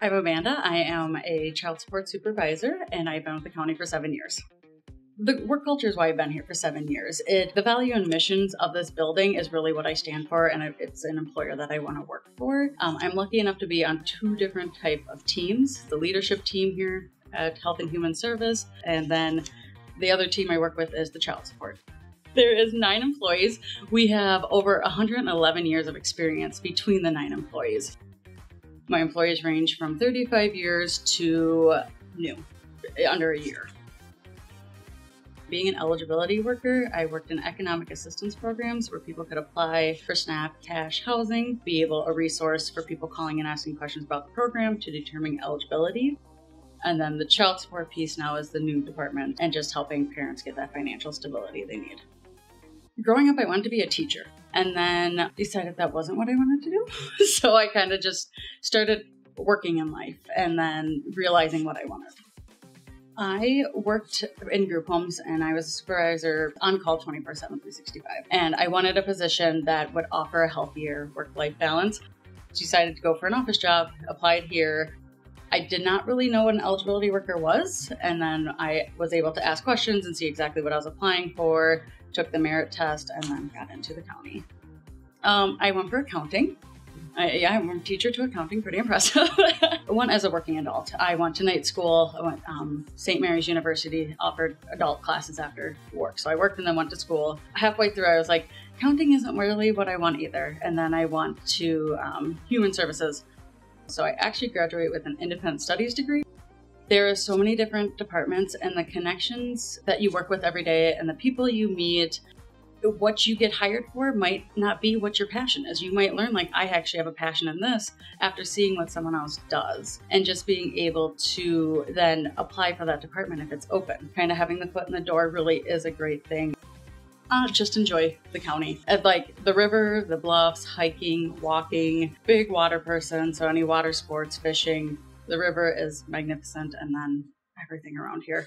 I'm Amanda. I am a child support supervisor and I've been with the county for seven years. The work culture is why I've been here for seven years. It, the value and missions of this building is really what I stand for, and it's an employer that I want to work for. Um, I'm lucky enough to be on two different type of teams: the leadership team here at Health and Human Service, and then the other team I work with is the child support. There is nine employees. We have over 111 years of experience between the nine employees. My employees range from 35 years to new, under a year. Being an eligibility worker, I worked in economic assistance programs where people could apply for SNAP cash housing, be able a resource for people calling and asking questions about the program to determine eligibility. And then the child support piece now is the new department and just helping parents get that financial stability they need. Growing up, I wanted to be a teacher and then decided that wasn't what I wanted to do. so I kind of just started working in life and then realizing what I wanted. I worked in group homes and I was a supervisor on call 24 7, 365. And I wanted a position that would offer a healthier work life balance. Decided to go for an office job, applied here. I did not really know what an eligibility worker was. And then I was able to ask questions and see exactly what I was applying for took the merit test, and then got into the county. Um, I went for accounting. I, yeah, I teacher to accounting, pretty impressive. I went as a working adult. I went to night school. I went um, St. Mary's University offered adult classes after work, so I worked and then went to school. Halfway through, I was like, accounting isn't really what I want either, and then I went to um, human services. So I actually graduate with an independent studies degree. There are so many different departments, and the connections that you work with every day and the people you meet, what you get hired for might not be what your passion is. You might learn, like, I actually have a passion in this after seeing what someone else does, and just being able to then apply for that department if it's open. Kind of having the foot in the door really is a great thing. Uh, just enjoy the county. And like the river, the bluffs, hiking, walking, big water person, so any water sports, fishing, the river is magnificent, and then everything around here.